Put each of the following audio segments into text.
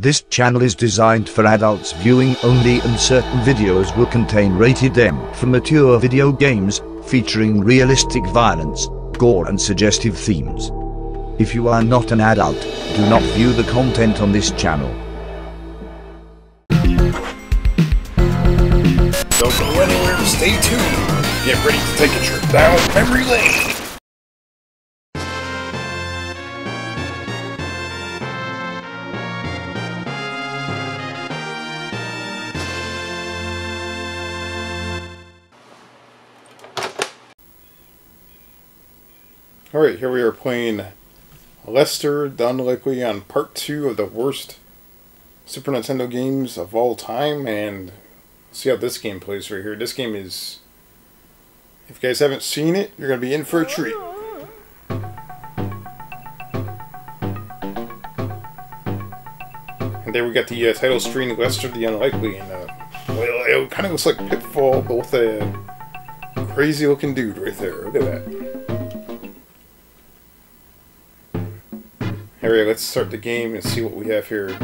This channel is designed for adults viewing only and certain videos will contain rated M for mature video games, featuring realistic violence, gore and suggestive themes. If you are not an adult, do not view the content on this channel. Don't go anywhere, stay tuned. Get ready to take a trip down memory lane. Alright, here we are playing Lester the Unlikely on part two of the worst Super Nintendo games of all time, and see how this game plays right here. This game is, if you guys haven't seen it, you're going to be in for a treat. And there we got the uh, title screen, Lester the Unlikely, and uh, well, it kind of looks like Pitfall, but with a crazy looking dude right there. Look at that. Alright, let's start the game and see what we have here.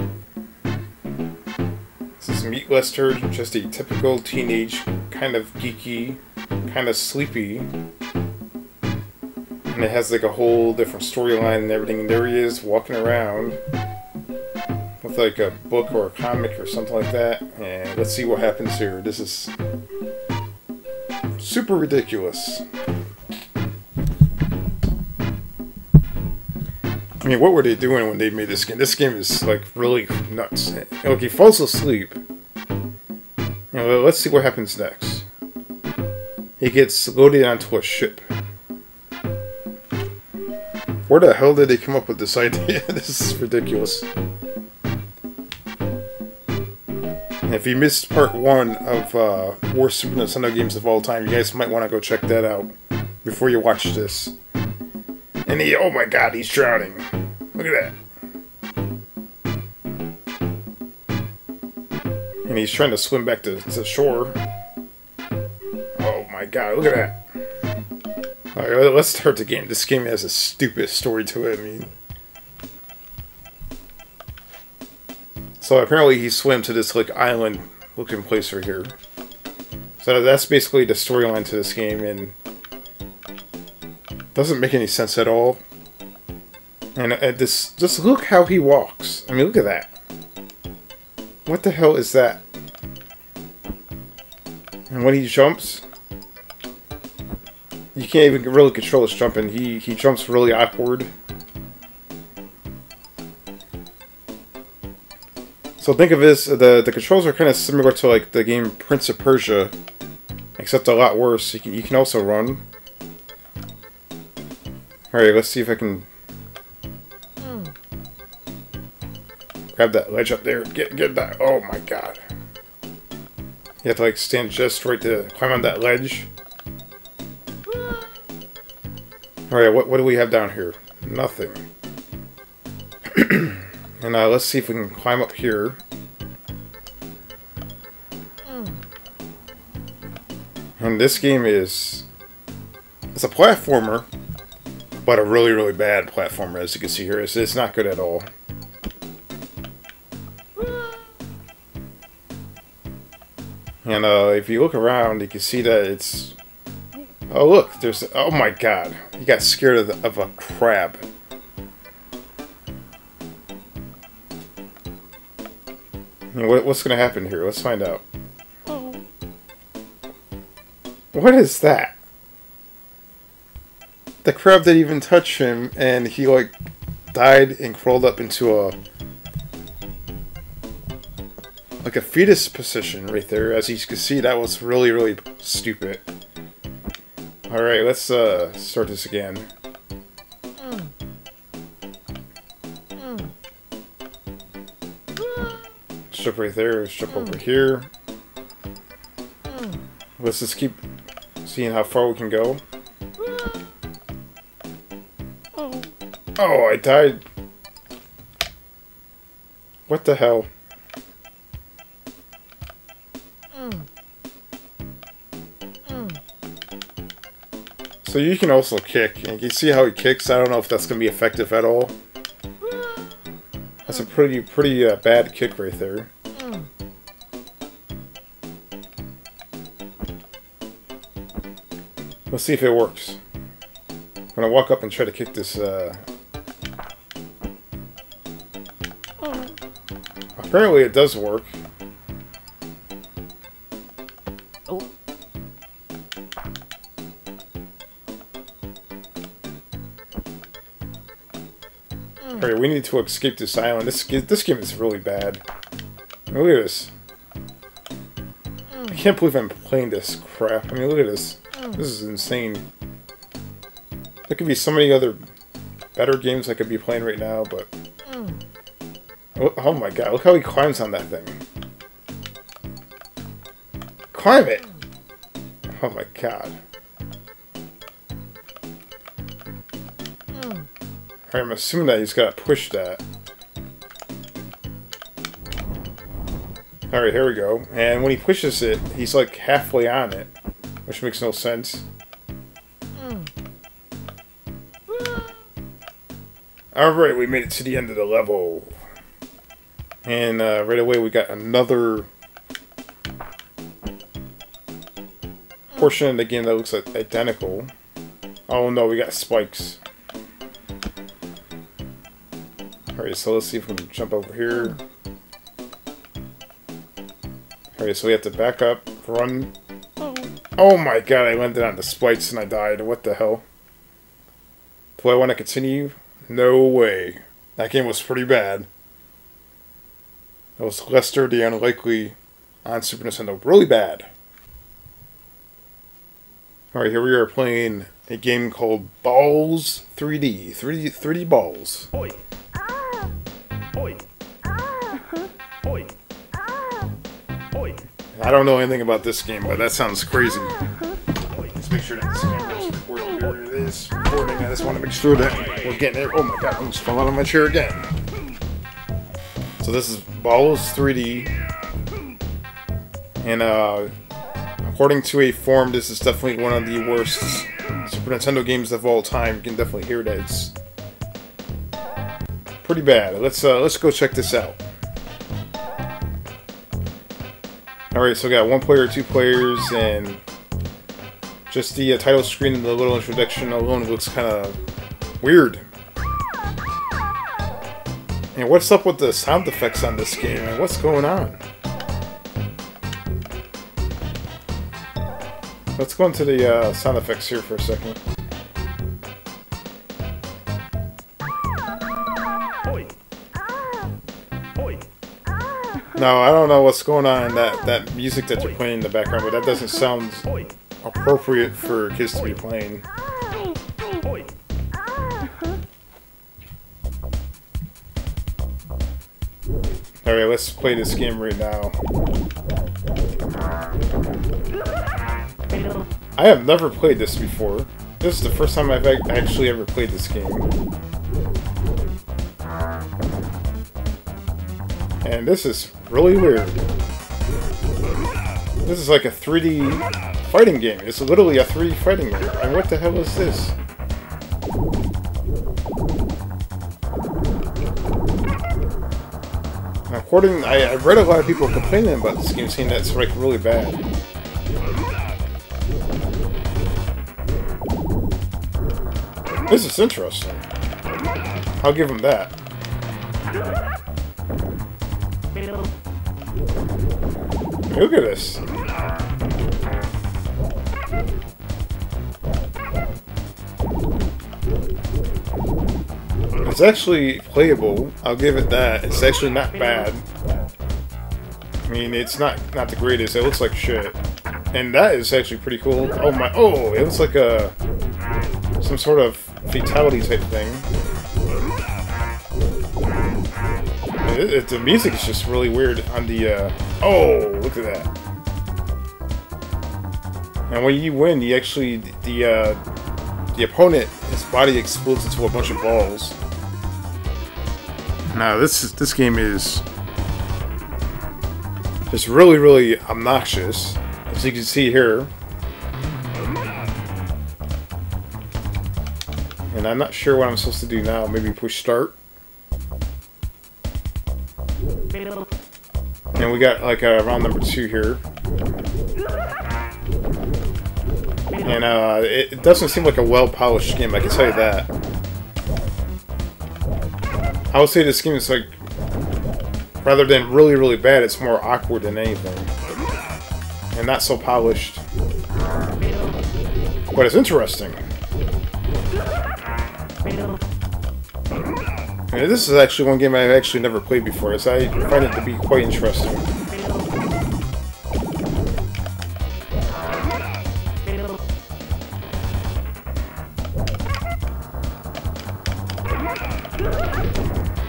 This is Meet Lester, just a typical teenage, kind of geeky, kind of sleepy. And it has like a whole different storyline and everything. And there he is, walking around with like a book or a comic or something like that. And let's see what happens here. This is super ridiculous. I mean, what were they doing when they made this game? This game is like really nuts. Look, he falls asleep. Let's see what happens next. He gets loaded onto a ship. Where the hell did they come up with this idea? this is ridiculous. And if you missed part one of uh, worst Super Nintendo games of all time, you guys might want to go check that out before you watch this. And he, oh my god, he's drowning. Look at that. And he's trying to swim back to, to shore. Oh my god, look at that. Alright, let's start the game. This game has a stupid story to it, I mean. So apparently he swam to this like island looking place right here. So that's basically the storyline to this game and doesn't make any sense at all. And uh, this, just look how he walks. I mean, look at that. What the hell is that? And when he jumps, you can't even really control his jumping. He he jumps really awkward. So think of this: the the controls are kind of similar to like the game Prince of Persia, except a lot worse. You can you can also run. Alright, let's see if I can... That ledge up there. Get, get that. Oh my god. You have to like stand just right to climb on that ledge. Alright, what, what do we have down here? Nothing. and uh, let's see if we can climb up here. And this game is... It's a platformer, but a really, really bad platformer, as you can see here. It's, it's not good at all. And uh, if you look around, you can see that it's... Oh, look, there's... Oh my god. He got scared of, the, of a crab. What, what's going to happen here? Let's find out. What is that? the crab didn't even touch him, and he like died and crawled up into a like a fetus position right there. As you can see, that was really really stupid. All right, let's uh, start this again. Jump right there. Jump over here. Let's just keep seeing how far we can go. Oh, I died. What the hell? So you can also kick, and you see how he kicks. I don't know if that's going to be effective at all. That's a pretty, pretty uh, bad kick right there. Let's see if it works. When I'm gonna walk up and try to kick this, uh... Apparently it does work. We need to escape this island. This, this game is really bad. Look at this. I can't believe I'm playing this crap. I mean, look at this. This is insane. There could be so many other better games I could be playing right now, but... Oh, oh my god, look how he climbs on that thing. Climb it! Oh my god. I'm assuming that he's got to push that. Alright, here we go. And when he pushes it, he's like halfway on it. Which makes no sense. Alright, we made it to the end of the level. And uh, right away we got another portion of the game that looks identical. Oh no, we got spikes. Alright, so let's see if we can jump over here. Alright, so we have to back up, run. Oh, oh my god, I landed on the spikes and I died. What the hell? Do I want to continue? No way. That game was pretty bad. That was Lester the Unlikely on Super Nintendo. Really bad. Alright, here we are playing a game called Ballz 3D. 3D, 3D Balls. Oi. I don't know anything about this game, but that sounds crazy. Let's make sure that this camera's recording. Here it is, recording. I just want to make sure that we're getting it. Oh my god, I'm falling out of my chair again. So this is Ballz 3D. And uh, according to a forum, this is definitely one of the worst Super Nintendo games of all time. You can definitely hear that it's pretty bad. Let's uh, let's go check this out. Alright, so we got one player, two players, and just the uh, title screen and the little introduction alone looks kind of weird. And what's up with the sound effects on this game? what's going on? Let's go into the uh, sound effects here for a second. No, I don't know what's going on in that, that music that you're playing in the background, but that doesn't sound appropriate for kids to be playing. Alright, let's play this game right now. I have never played this before. This is the first time I've actually ever played this game. And this is really weird. This is like a 3D fighting game. It's literally a 3D fighting game. And what the hell is this? According, I, I've read a lot of people complaining about this game, saying that it's like really bad. This is interesting. I'll give him that. Look at this. It's actually playable. I'll give it that. It's actually not bad. I mean, it's not not the greatest. It looks like shit. And that is actually pretty cool. Oh my! Oh, it looks like a some sort of fatality type thing. It, it, the music is just really weird on the. Uh, oh, look at that! And when you win, you actually the uh, the opponent, his body explodes into a bunch of balls. Now this is, this game is just really really obnoxious, as you can see here. And I'm not sure what I'm supposed to do now. Maybe push start. And we got like uh, round number two here. And uh, it, it doesn't seem like a well-polished game, I can tell you that. I would say this game is like, rather than really, really bad, it's more awkward than anything. And not so polished. But it's interesting. And this is actually one game I've actually never played before, so I find it to be quite interesting.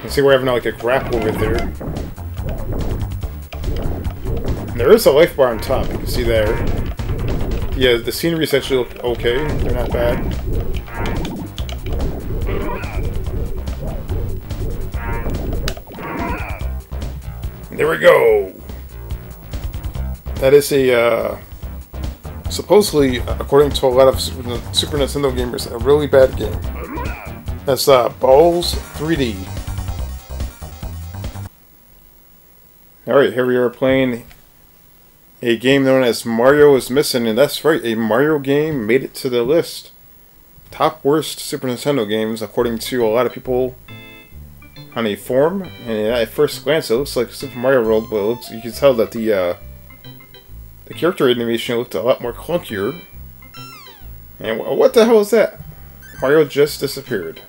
You see we're having like a grapple with there. There is a life bar on top, you can see there. Yeah, the scenery is actually okay, they're not bad. There we go! That is a, uh, supposedly, according to a lot of Super, Nintendo gamers, a really bad game. That's, uh, Ballz 3D. Alright, here we are playing a game known as Mario is Missing, and that's right, a Mario game made it to the list. Top worst Super Nintendo games, according to a lot of people on a form, and at first glance it looks like Super Mario World, but looks, you can tell that the uh, the character animation looked a lot more clunkier. And what the hell is that? Mario just disappeared.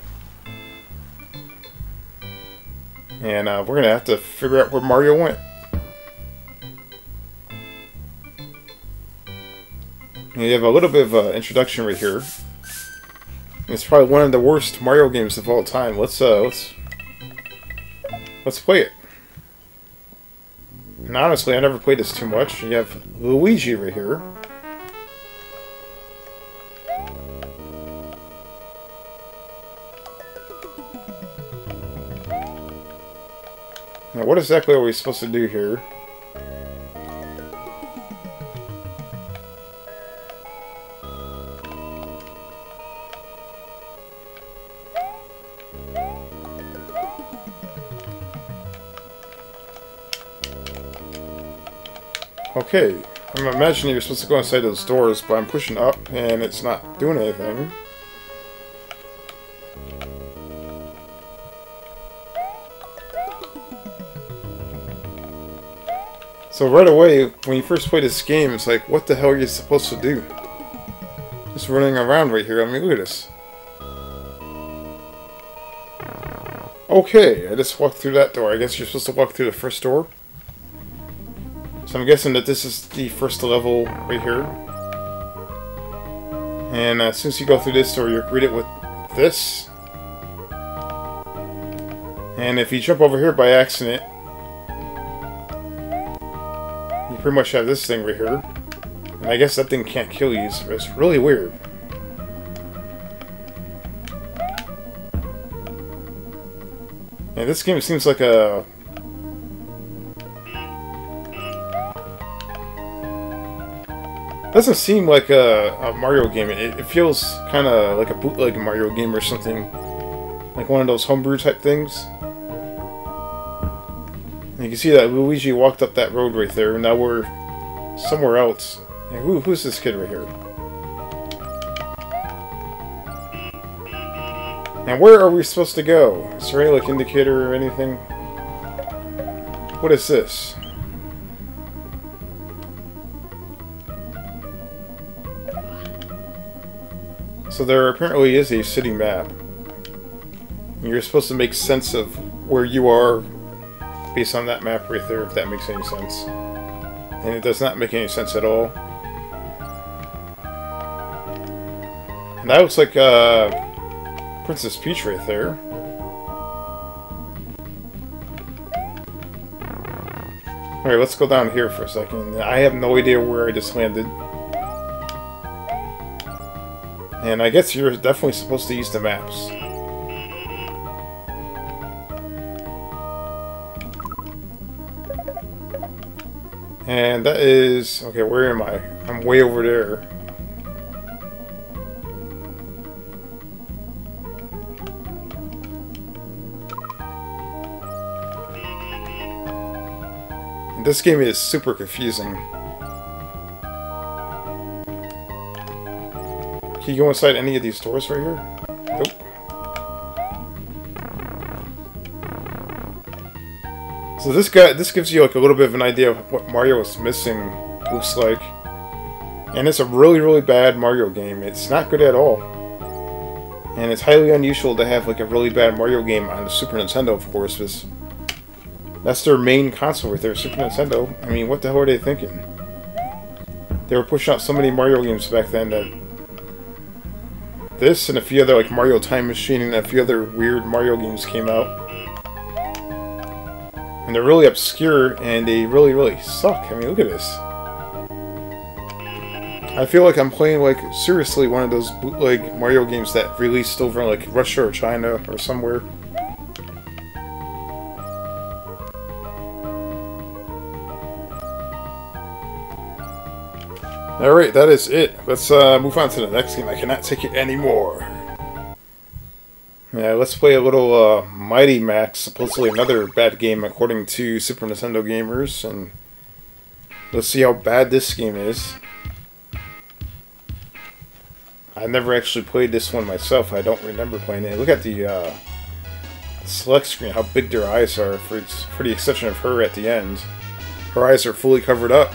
And uh, we're gonna have to figure out where Mario went. And you have a little bit of an introduction right here. It's probably one of the worst Mario games of all time. Let's uh, let's Let's play it. And honestly, I never played this too much. You have Luigi right here. Now, what exactly are we supposed to do here? Okay, I'm imagining you're supposed to go inside those doors, but I'm pushing up and it's not doing anything. So right away, when you first play this game, it's like, what the hell are you supposed to do? Just running around right here. I mean, look at this. Okay, I just walked through that door. I guess you're supposed to walk through the first door. So I'm guessing that this is the first level right here. And uh, since you go through this door, you're greeted with this. And if you jump over here by accident, you pretty much have this thing right here. And I guess that thing can't kill you, so it's really weird. And this game seems like a doesn't seem like a, a Mario game. It, it feels kind of like a bootleg Mario game or something. Like one of those homebrew type things. And you can see that Luigi walked up that road right there, and now we're somewhere else. Who, who's this kid right here? And where are we supposed to go? Is there any like indicator or anything? What is this? So there apparently is a city map. You're supposed to make sense of where you are based on that map right there, if that makes any sense. And it does not make any sense at all. And that looks like uh, Princess Peach right there. Alright, let's go down here for a second. I have no idea where I just landed. And I guess you're definitely supposed to use the maps. And that is... Okay, where am I? I'm way over there. this game is super confusing. Can you go inside any of these doors right here? Nope. So this guy, this gives you like a little bit of an idea of what Mario is missing, looks like. And it's a really, really bad Mario game. It's not good at all. And it's highly unusual to have like a really bad Mario game on the Super Nintendo, of course, because that's their main console right there, Super Nintendo. I mean, what the hell are they thinking? They were pushing out so many Mario games back then that this and a few other like Mario Time Machine and a few other weird Mario games came out. And they're really obscure and they really, really suck. I mean, look at this. I feel like I'm playing, like, seriously one of those bootleg Mario games that released over like, Russia or China or somewhere. Alright, that is it. Let's uh, move on to the next game. I cannot take it anymore. Yeah, let's play a little uh, Mighty Max, supposedly another bad game according to Super Nintendo gamers, and let's see how bad this game is. I never actually played this one myself. I don't remember playing it. Look at the uh, select screen, how big their eyes are, for, for the exception of her at the end. Her eyes are fully covered up.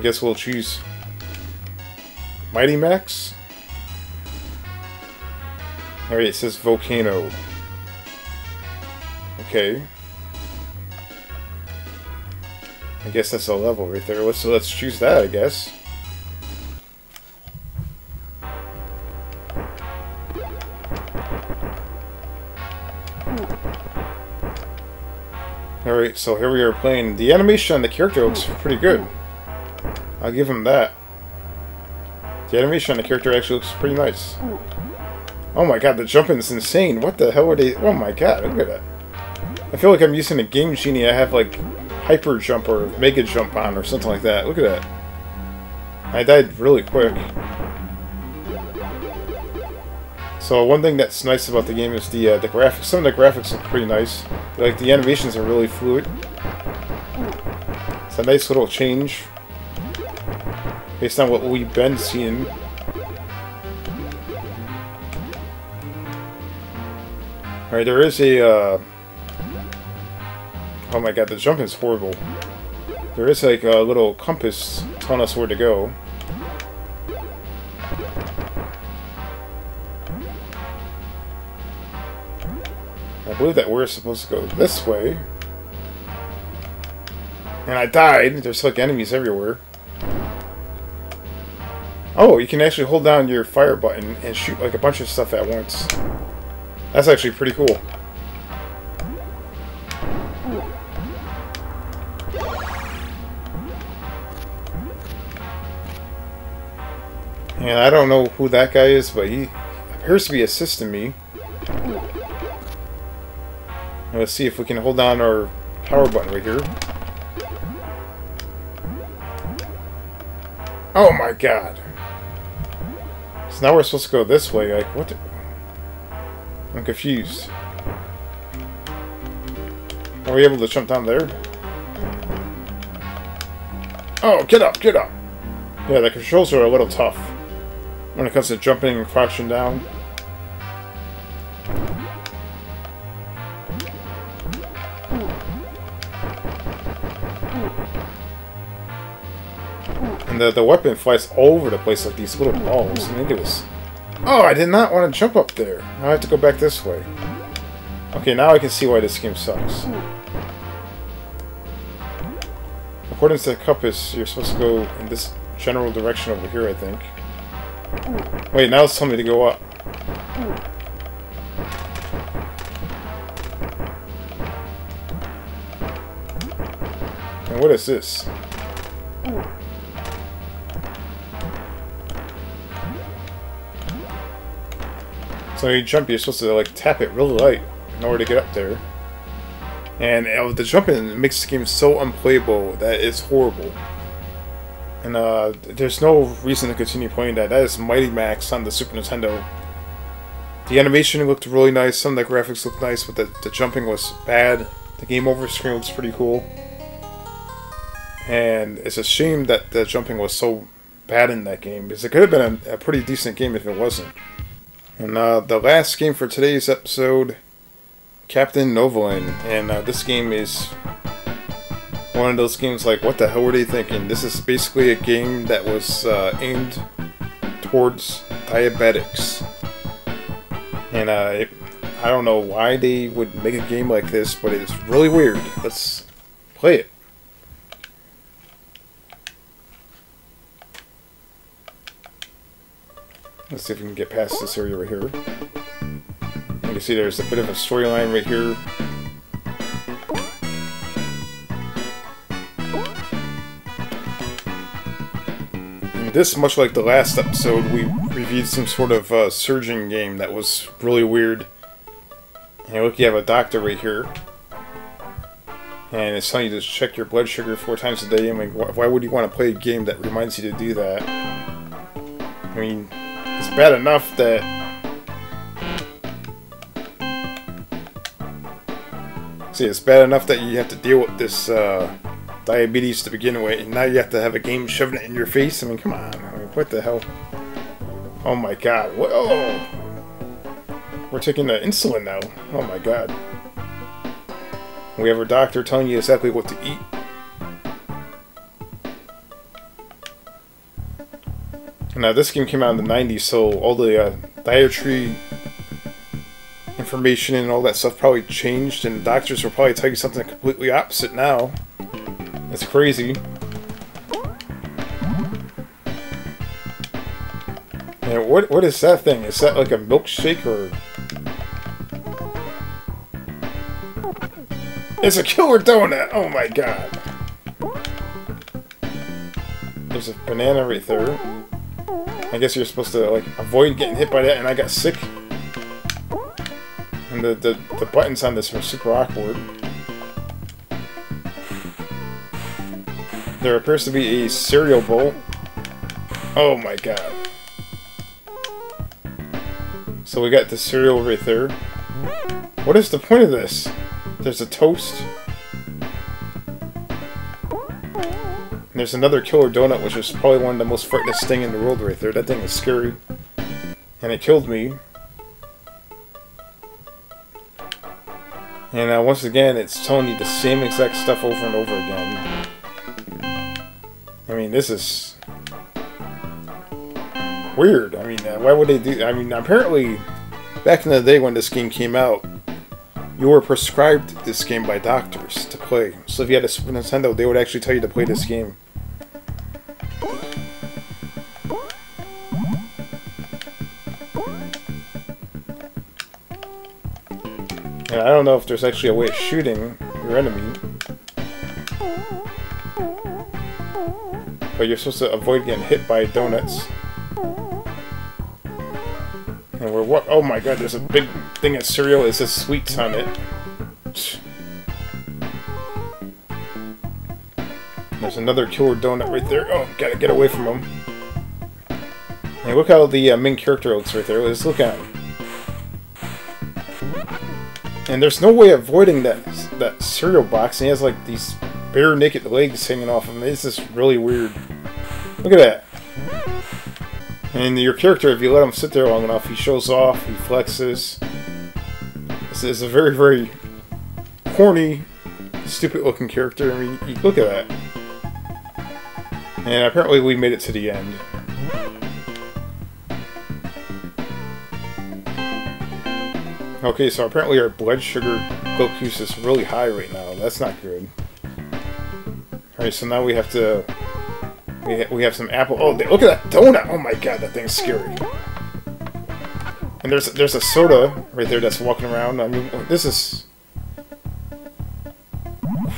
I guess we'll choose Mighty Max. Alright, it says Volcano. Okay. I guess that's a level right there. Let's let's choose that, I guess. Alright, so here we are playing. The animation on the character looks pretty good. I'll give him that. The animation on the character actually looks pretty nice. Oh my god, the jumping is insane. What the hell are they... Oh my god, look at that. I feel like I'm using a Game Genie. I have like Hyper Jump or Mega Jump on or something like that. Look at that. I died really quick. So one thing that's nice about the game is the uh, the graphics. Some of the graphics look pretty nice. Like the animations are really fluid. It's a nice little change based on what we've been seeing. Alright, there is a, uh... Oh my god, the jump is horrible. There is like a little compass telling us where to go. I believe that we're supposed to go this way. And I died. There's like enemies everywhere. Oh, you can actually hold down your fire button and shoot like a bunch of stuff at once. That's actually pretty cool. And I don't know who that guy is, but he appears to be assisting me. Let's see if we can hold down our power button right here. Oh my god. So now we're supposed to go this way, like, what. I'm confused. Are we able to jump down there? Oh, get up, get up! Yeah, the controls are a little tough when it comes to jumping and crouching down. The, the weapon flies over the place like these little balls. I mean, at this. Oh, I did not want to jump up there. Now I have to go back this way. Okay, now I can see why this game sucks. According to the compass, you're supposed to go in this general direction over here, I think. Wait, now it's telling me to go up. And what is this? So when you jump, you're supposed to like tap it really light in order to get up there. And uh, the jumping makes the game so unplayable that it's horrible. And uh, there's no reason to continue playing that. That is Mighty Max on the Super Nintendo. The animation looked really nice, some of the graphics looked nice, but the, the jumping was bad. The game over screen looks pretty cool. And it's a shame that the jumping was so bad in that game because it could have been a, a pretty decent game if it wasn't. And uh, the last game for today's episode, Captain Novolin, and uh, this game is one of those games like, what the hell were they thinking? This is basically a game that was uh, aimed towards diabetics, and uh, it, I don't know why they would make a game like this, but it's really weird. Let's play it. Let's see if we can get past this area right here. You can see there's a bit of a storyline right here. And this, much like the last episode, we reviewed some sort of uh, surgeon game that was really weird. And look, you have a doctor right here. And it's telling you to check your blood sugar four times a day. I mean, why would you want to play a game that reminds you to do that? I mean, it's bad enough that see it's bad enough that you have to deal with this uh, diabetes to begin with and now you have to have a game shoving it in your face? I mean come on I mean, what the hell? Oh my god whoa! We're taking the insulin now. Oh my god. We have our doctor telling you exactly what to eat Now, this game came out in the 90s, so all the uh, dietary information and all that stuff probably changed, and doctors will probably tell you something completely opposite now. It's crazy. And what what is that thing? Is that like a milkshake or? It's a killer donut! Oh my god! There's a banana right there. I guess you're supposed to like avoid getting hit by that, and I got sick. And the, the, the buttons on this are super awkward. There appears to be a cereal bowl. Oh my god. So we got the cereal right there. What is the point of this? There's a toast. There's another killer donut, which is probably one of the most frightening thing in the world right there. That thing is scary. And it killed me. And uh, once again, it's telling you the same exact stuff over and over again. I mean, this is weird. I mean, uh, why would they do? I mean, apparently, back in the day when this game came out, you were prescribed this game by doctors to play. So if you had a Super Nintendo, they would actually tell you to play this game. I don't know if there's actually a way of shooting your enemy. But you're supposed to avoid getting hit by donuts. And we're what? Oh my god, there's a big thing of cereal. It says sweets on it. There's another killer donut right there. Oh, gotta get away from him. And look how the uh, main character looks right there. Let's look at him. And there's no way avoiding that that cereal box. And he has like these bare naked legs hanging off him. It's just really weird. Look at that. And your character, if you let him sit there long enough, he shows off, he flexes. This is a very, very corny, stupid looking character. I mean, look at that. And apparently we made it to the end. Okay, so apparently our blood sugar glucose is really high right now. That's not good. Alright, so now we have to... We, ha we have some apple... Oh, look at that donut! Oh my god, that thing's scary. And there's there's a soda right there that's walking around. I mean, this is...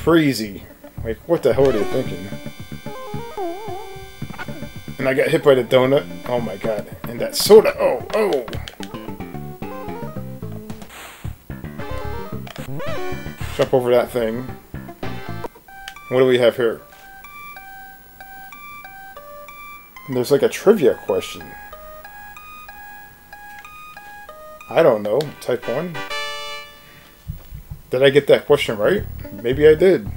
Crazy. Like, what the hell are they thinking? And I got hit by the donut. Oh my god. And that soda. Oh, oh! Jump over that thing. What do we have here? There's like a trivia question. I don't know. Type 1? Did I get that question right? Maybe I did.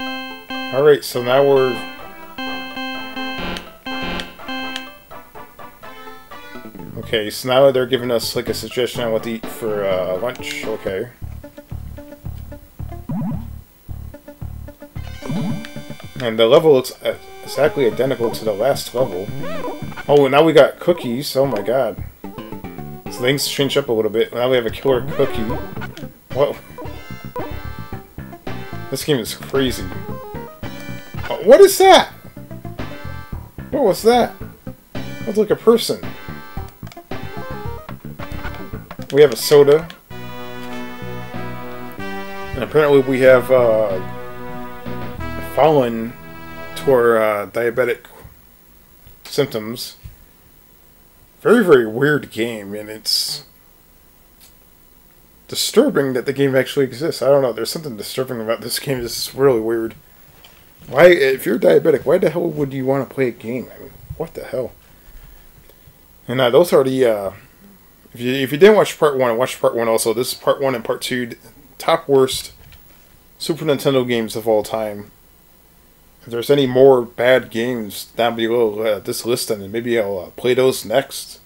Alright, so now we're... Okay, so now they're giving us like a suggestion on what to eat for uh, lunch. Okay. And the level looks exactly identical to the last level. Oh, now we got cookies. Oh my god. So things change up a little bit. Now we have a killer cookie. What? This game is crazy. Oh, what is that? What was that? Looks like a person. We have a soda. And apparently we have uh, fallen to our uh, diabetic symptoms. Very, very weird game, and it's disturbing that the game actually exists. I don't know. There's something disturbing about this game. This is really weird. Why, if you're diabetic, why the hell would you want to play a game? I mean, what the hell? And uh, those are the. Uh, if you if you didn't watch part one, watch part one also. This is part one and part two. Top worst Super Nintendo games of all time. If there's any more bad games down below uh, this list, then maybe I'll uh, play those next.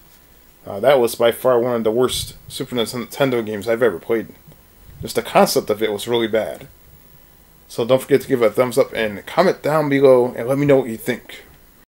Uh, that was by far one of the worst Super Nintendo games I've ever played. Just the concept of it was really bad. So don't forget to give it a thumbs up and comment down below and let me know what you think.